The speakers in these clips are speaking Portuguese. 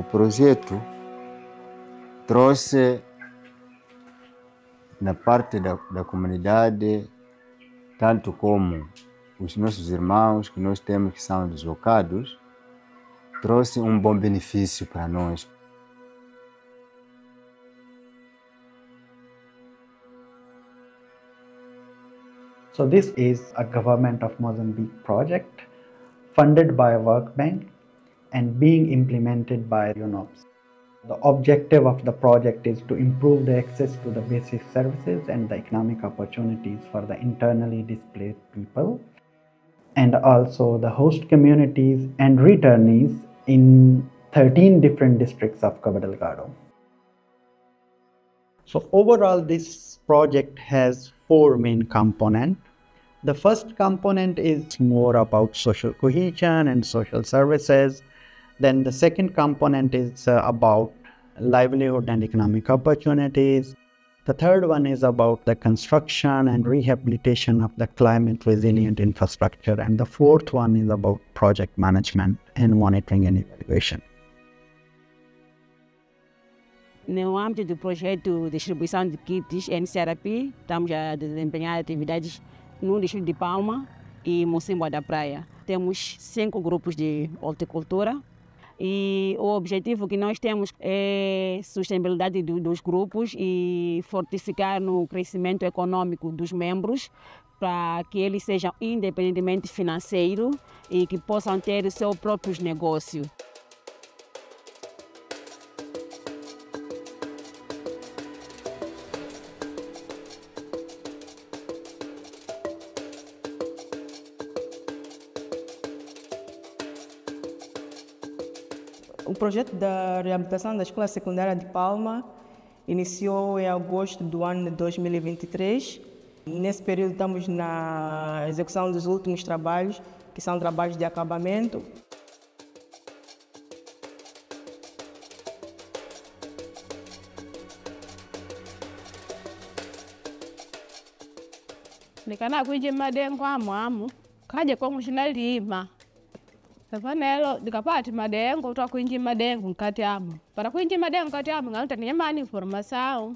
O projeto trouxe na parte da, da comunidade, tanto como os nossos irmãos que nós temos que são deslocados, trouxe um bom benefício para nós. So this is a government of Mozambique project funded by World Bank and being implemented by UNOPS. The objective of the project is to improve the access to the basic services and the economic opportunities for the internally displaced people and also the host communities and returnees in 13 different districts of Cabo Delgado. So overall this project has four main components. The first component is more about social cohesion and social services. Then the second component is uh, about livelihood and economic opportunities. The third one is about the construction and rehabilitation of the climate resilient infrastructure. And the fourth one is about project management and monitoring and evaluation. Âmbito do projeto de distribuição de kits NCRP, estamos a desempenhar atividades no distrito de Palma e Mocimboa da Praia. Temos cinco grupos de horticultura e o objetivo que nós temos é sustentabilidade do, dos grupos e fortificar no crescimento econômico dos membros para que eles sejam independentemente financeiro e que possam ter seus próprios negócios. O projeto da reabilitação da Escola Secundária de Palma iniciou em agosto do ano de 2023. Nesse período estamos na execução dos últimos trabalhos, que são trabalhos de acabamento. nikana kuinji madengo amu amu kaje kwangu shinalima safanelo ndikapati madengo utakwinji madengo nkati amu para kuinji madengo nkati amo ngaluta ninyamani informação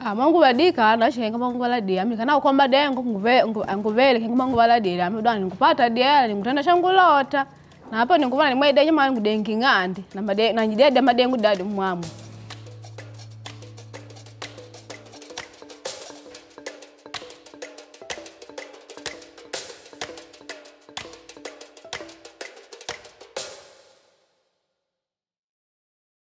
Ah, mangu badika nashenga mangu baladi ami kana kwa madengo nguve nguvele kengu mangu baladi ami dwa nikupata diela nikutenda shangulota na hapo nikuvana denye nyamani ngudengi ngandi. Na made na nyidede madengo dadi mwamu